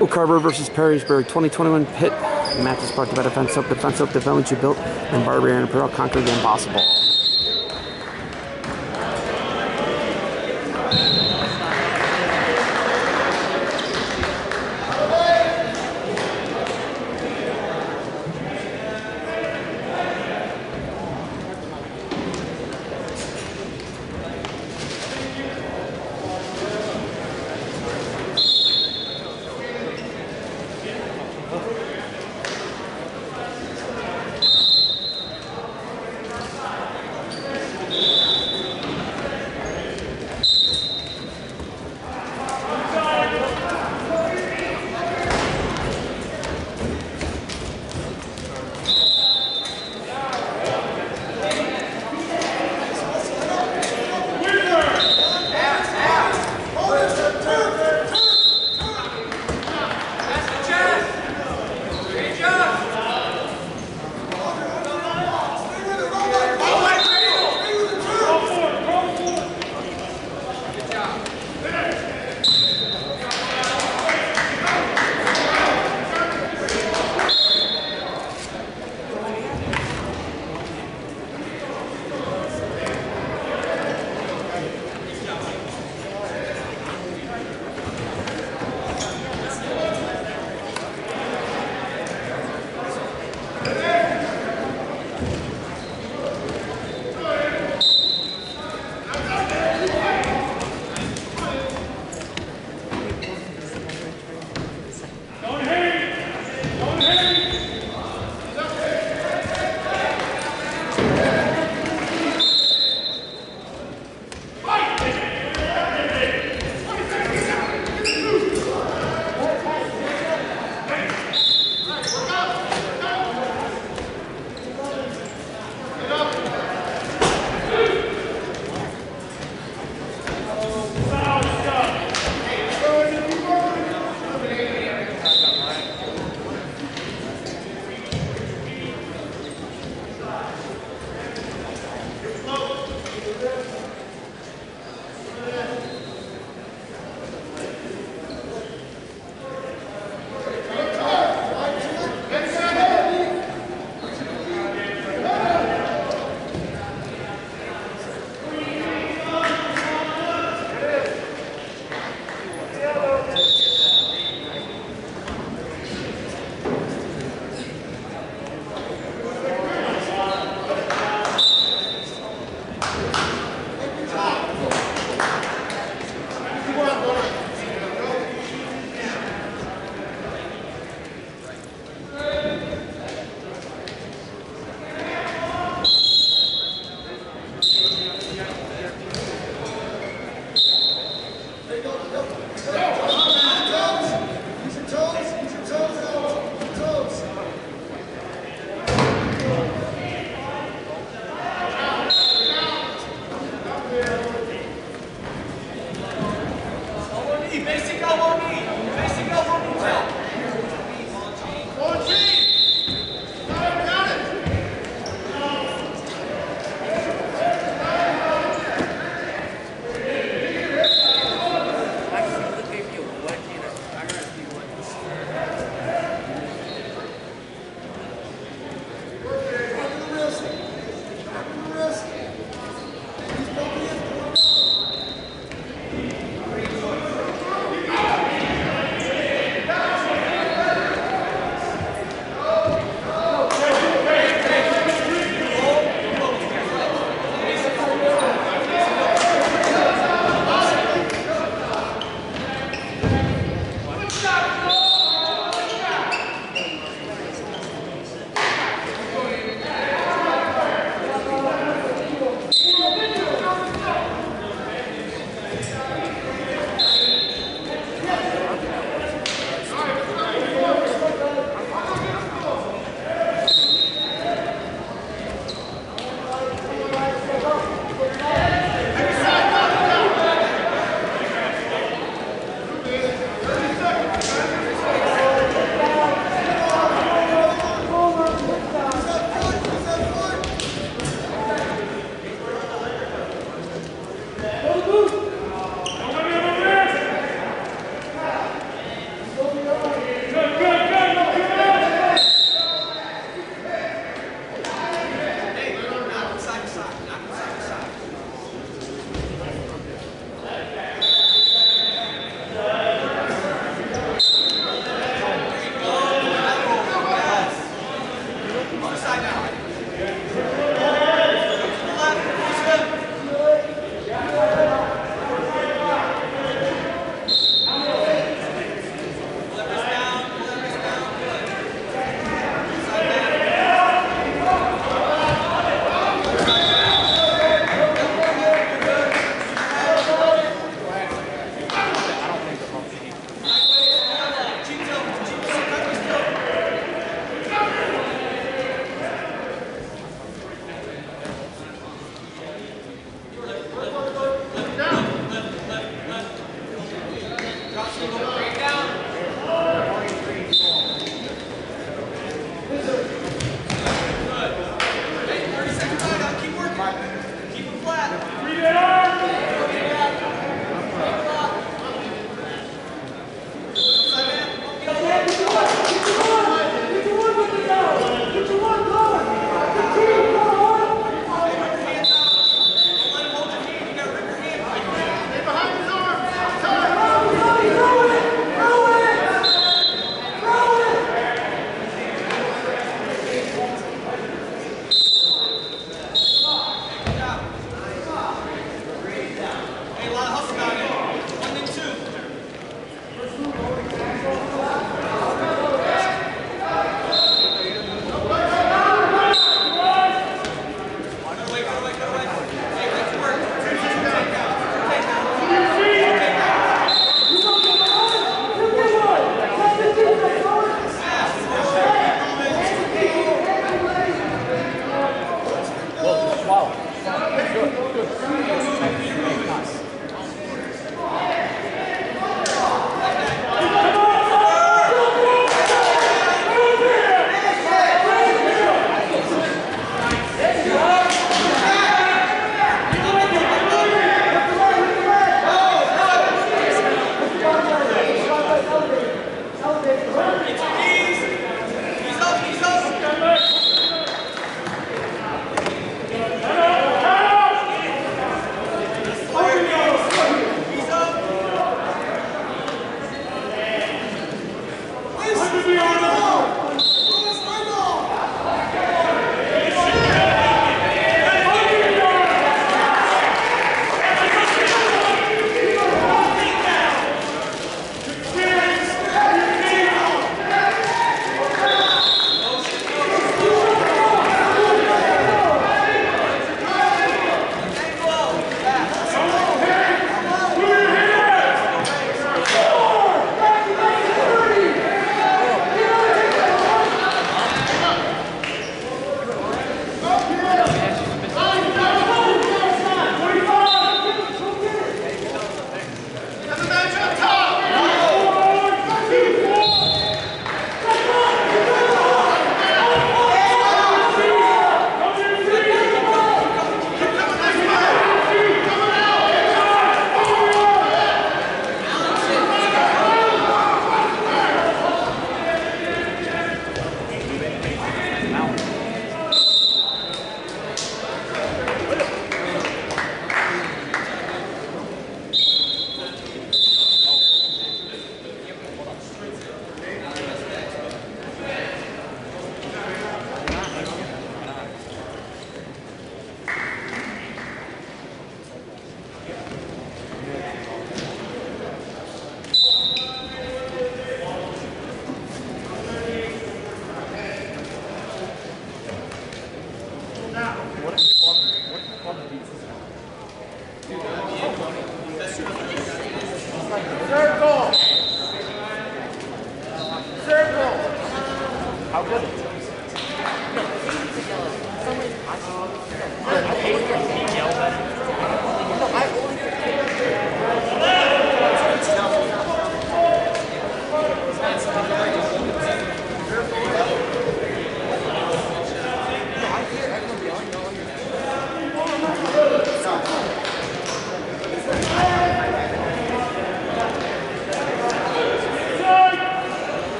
Oak versus Perrysburg 2021 pit match is brought to you by Defense Soap. Defense Soap, the you built, and Barbarian Apparel conquer the impossible.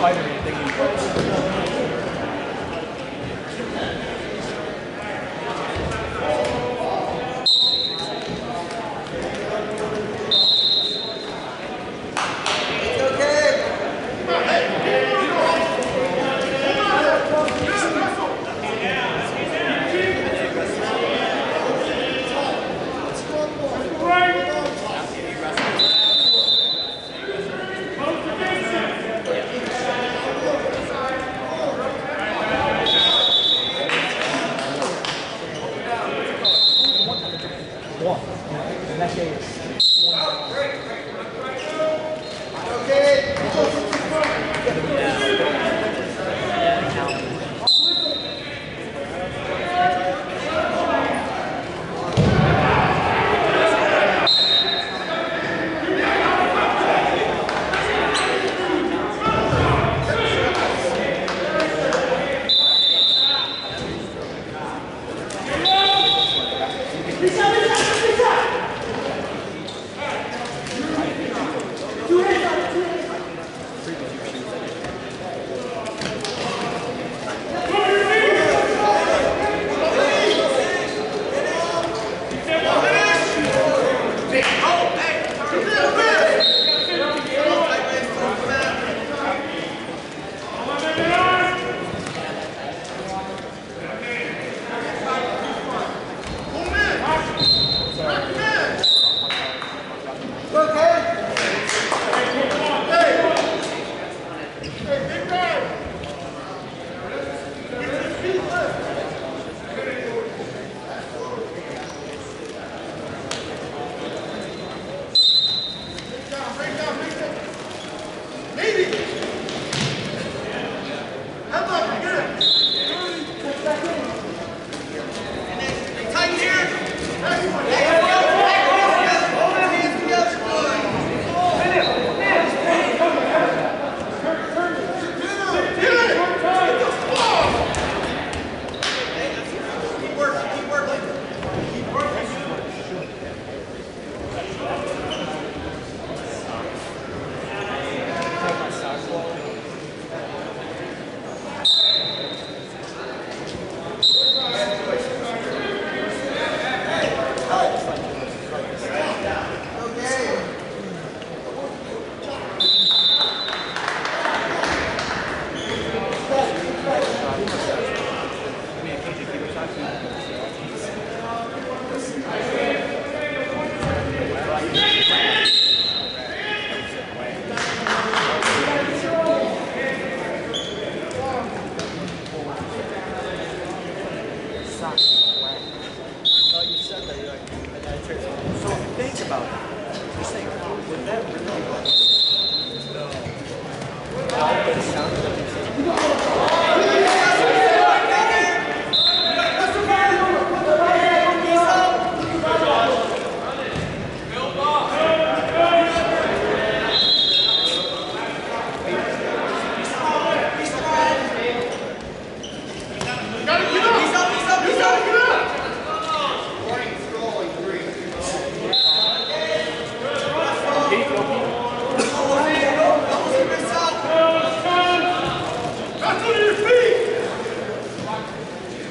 Right.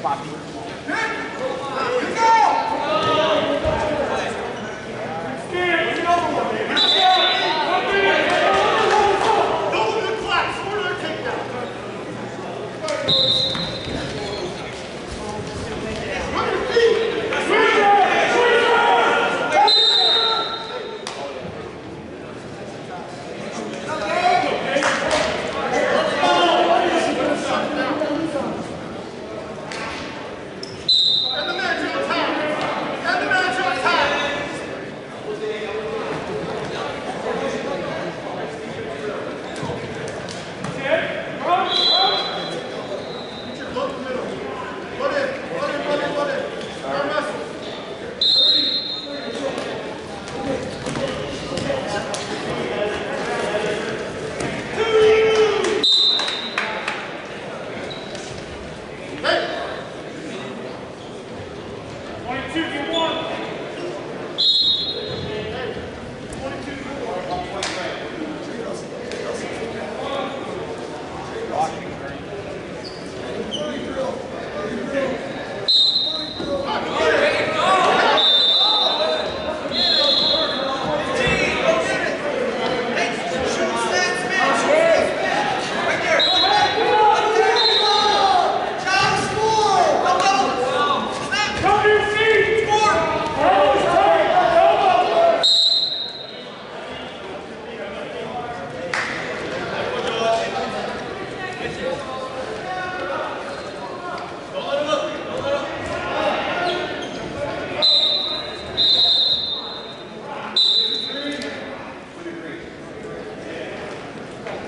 Party.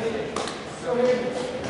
Thank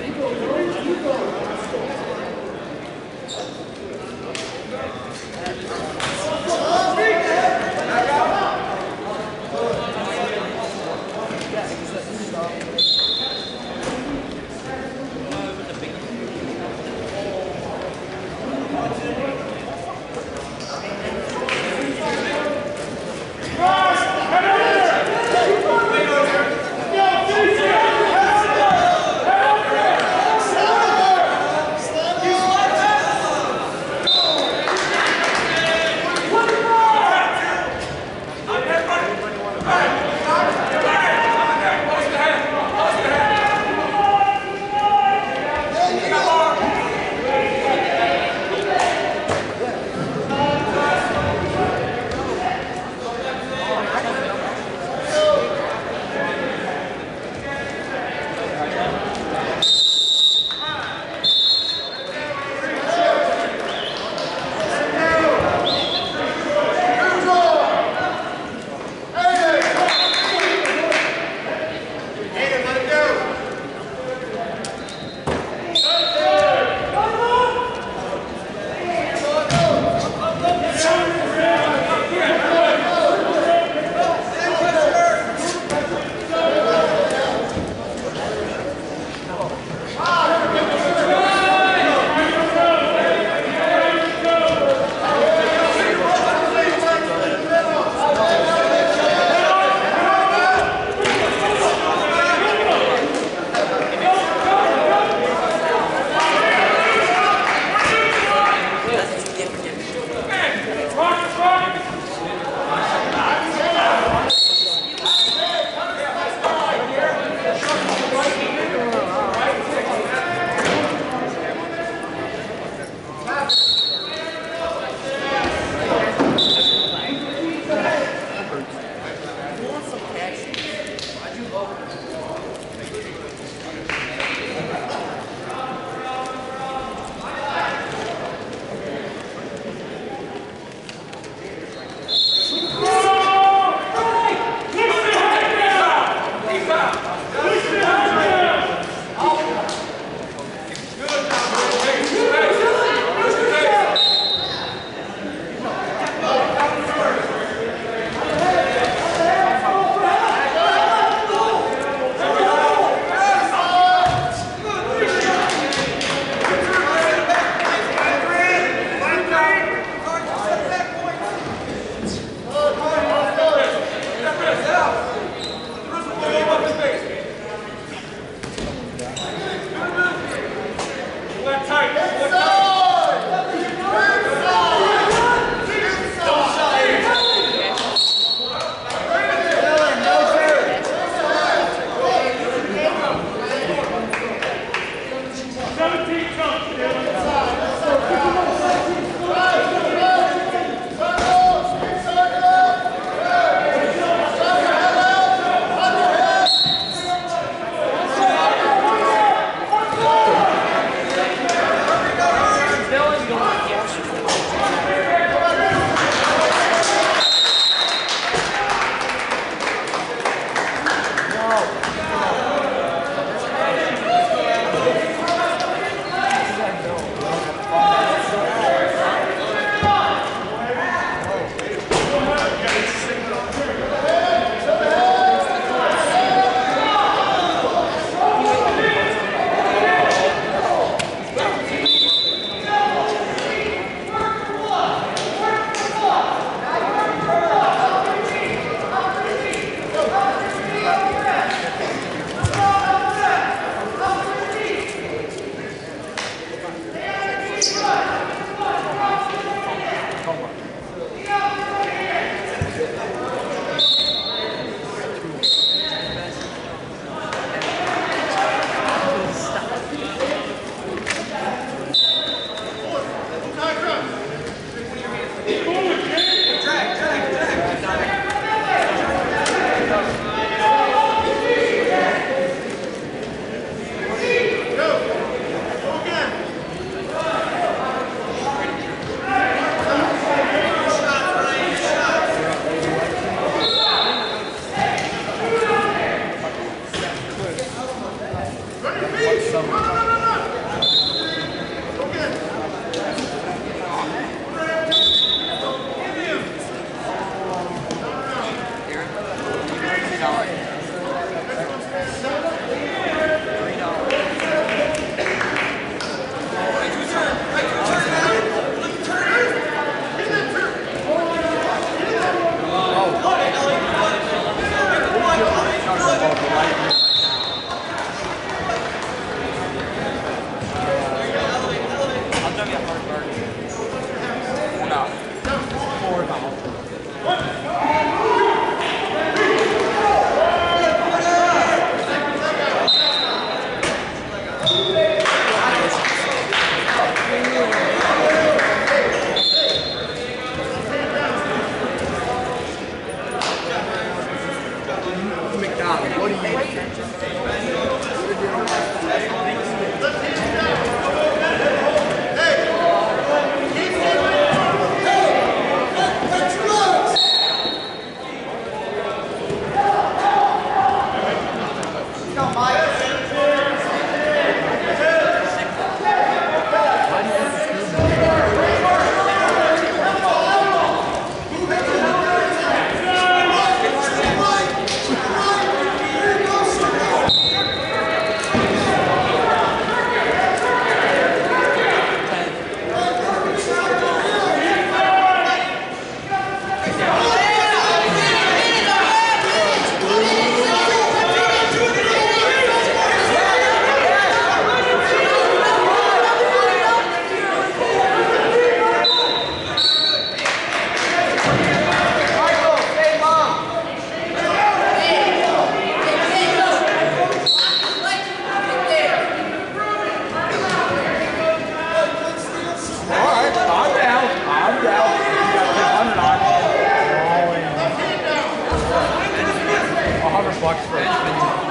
happened.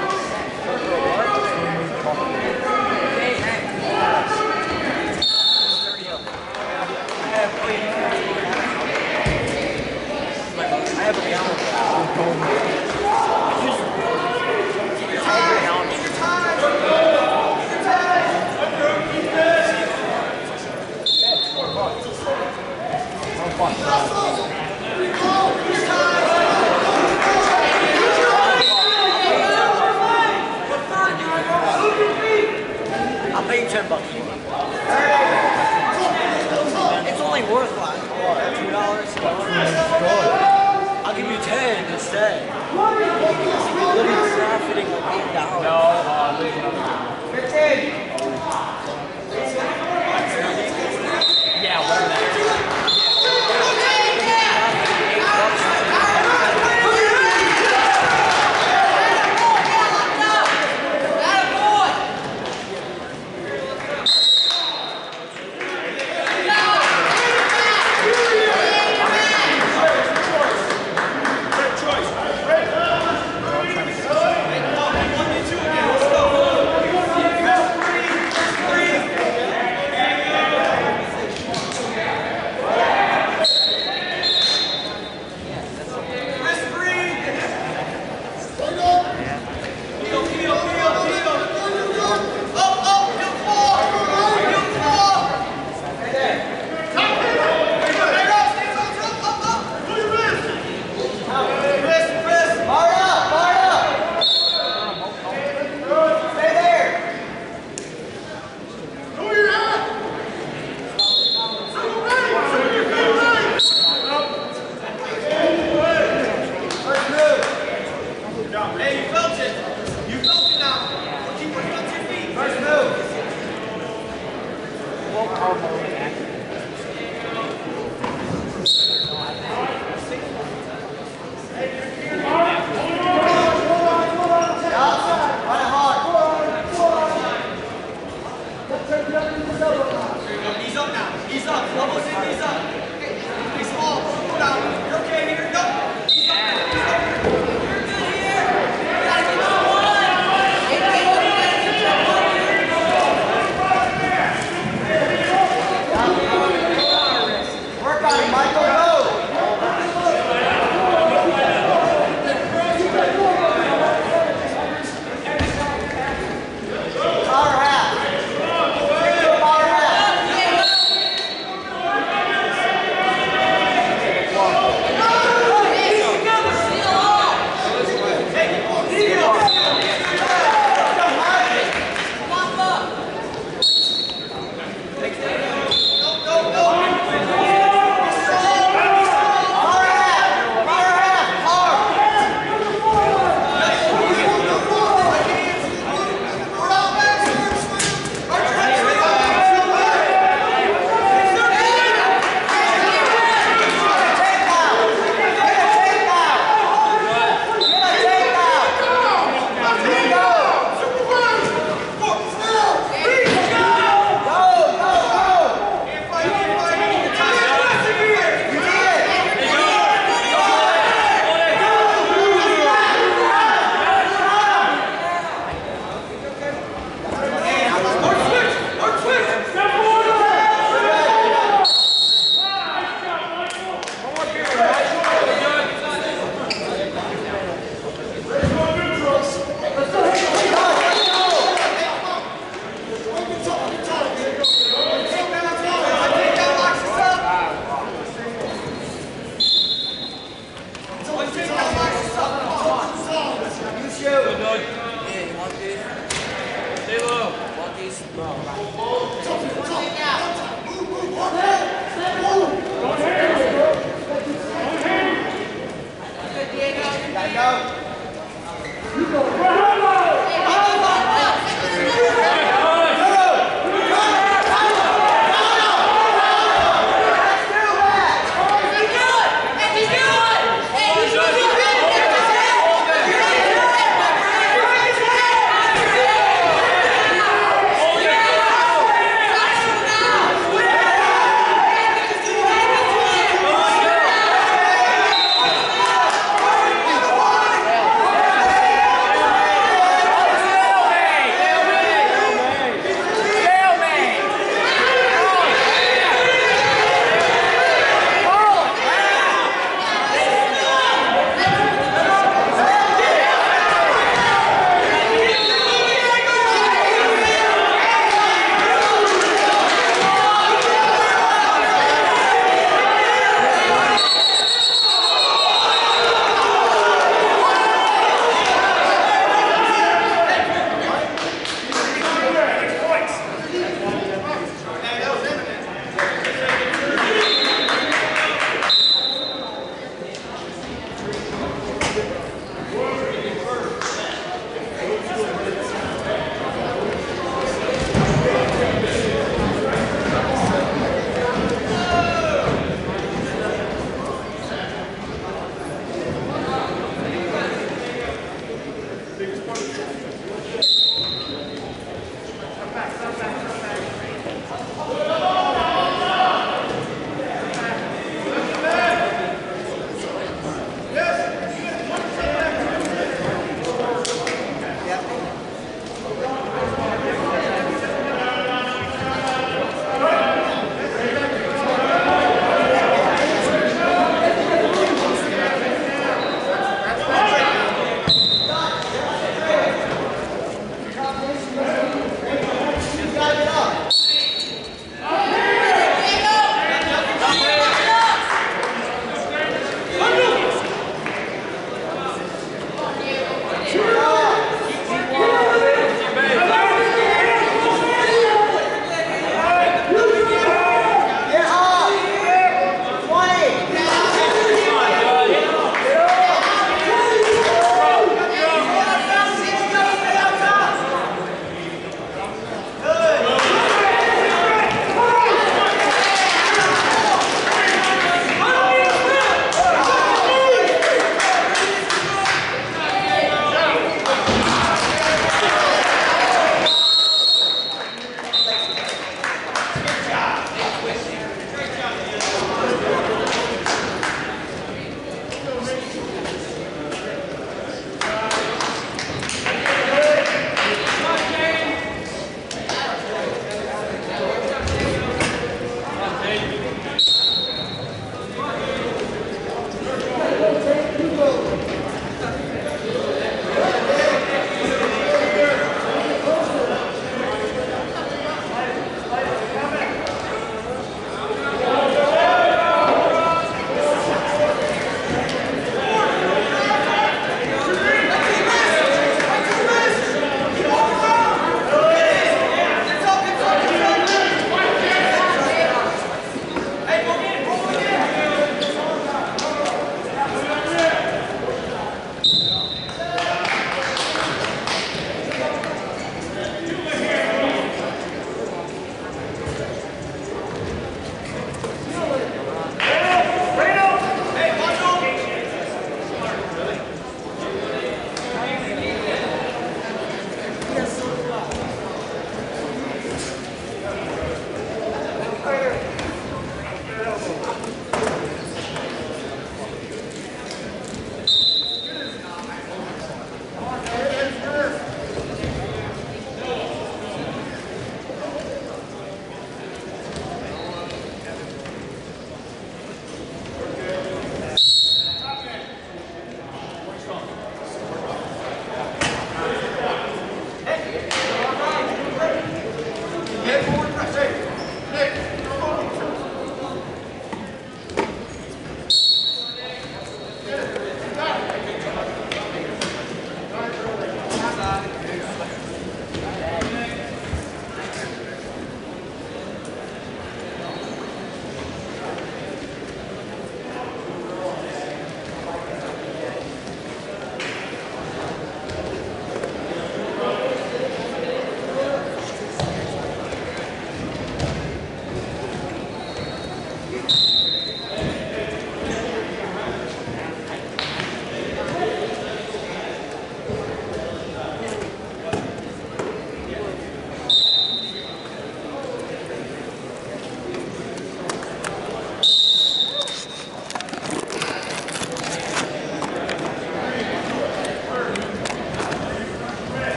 Oh God. I'll give you 10 instead. You'll be profiting $8. No, uh,